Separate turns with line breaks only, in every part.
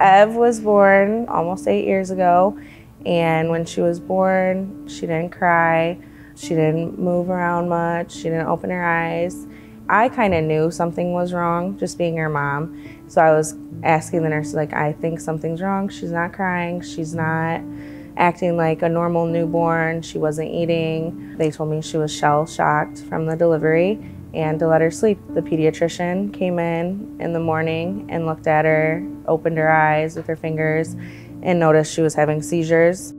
Ev was born almost eight years ago, and when she was born, she didn't cry, she didn't move around much, she didn't open her eyes. I kind of knew something was wrong just being her mom. So I was asking the nurse, like, I think something's wrong. She's not crying, she's not acting like a normal newborn, she wasn't eating. They told me she was shell shocked from the delivery and to let her sleep. The pediatrician came in in the morning and looked at her, opened her eyes with her fingers, and noticed she was having seizures.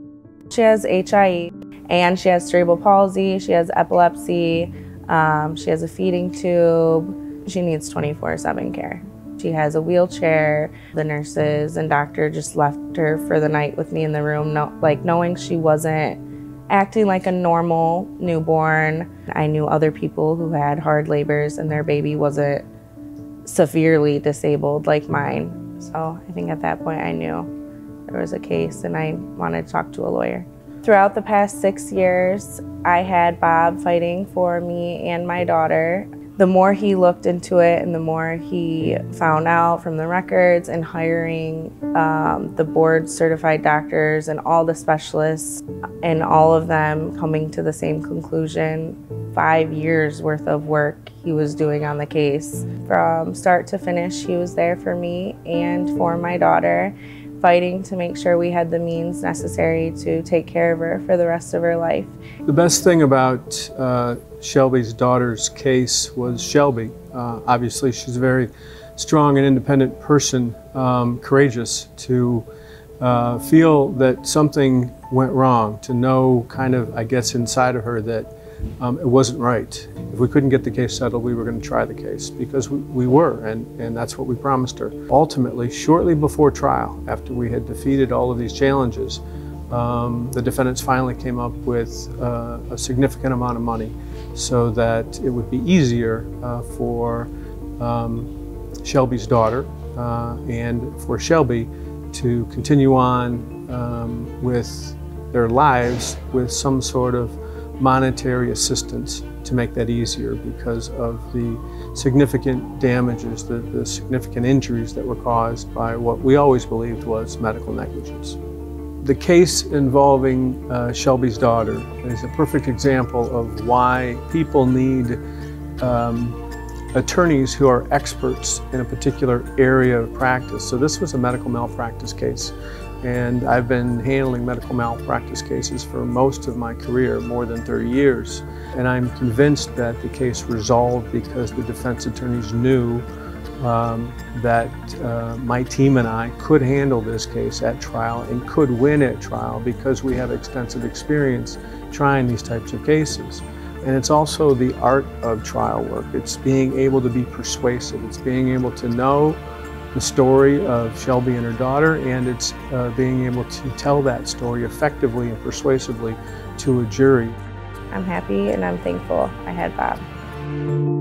She has HIE and she has cerebral palsy, she has epilepsy, um, she has a feeding tube. She needs 24 7 care. She has a wheelchair. The nurses and doctor just left her for the night with me in the room, no, like knowing she wasn't acting like a normal newborn. I knew other people who had hard labors and their baby wasn't severely disabled like mine. So I think at that point I knew there was a case and I wanted to talk to a lawyer. Throughout the past six years, I had Bob fighting for me and my daughter the more he looked into it and the more he found out from the records and hiring um, the board certified doctors and all the specialists and all of them coming to the same conclusion five years worth of work he was doing on the case. From start to finish he was there for me and for my daughter fighting to make sure we had the means necessary to take care of her for the rest of her life.
The best thing about uh, Shelby's daughter's case was Shelby. Uh, obviously, she's a very strong and independent person, um, courageous to uh, feel that something went wrong, to know kind of, I guess, inside of her that um, it wasn't right. If we couldn't get the case settled, we were going to try the case because we, we were, and, and that's what we promised her. Ultimately, shortly before trial, after we had defeated all of these challenges, um, the defendants finally came up with uh, a significant amount of money so that it would be easier uh, for um, Shelby's daughter uh, and for Shelby to continue on um, with their lives with some sort of monetary assistance to make that easier because of the significant damages, the, the, significant injuries that were caused by what we always believed was medical negligence. The case involving uh, Shelby's daughter is a perfect example of why people need um, attorneys who are experts in a particular area of practice. So this was a medical malpractice case. And I've been handling medical malpractice cases for most of my career, more than 30 years. And I'm convinced that the case resolved because the defense attorneys knew um, that uh, my team and I could handle this case at trial and could win at trial because we have extensive experience trying these types of cases. And it's also the art of trial work. It's being able to be persuasive. It's being able to know the story of Shelby and her daughter, and it's uh, being able to tell that story effectively and persuasively to a jury.
I'm happy and I'm thankful I had Bob.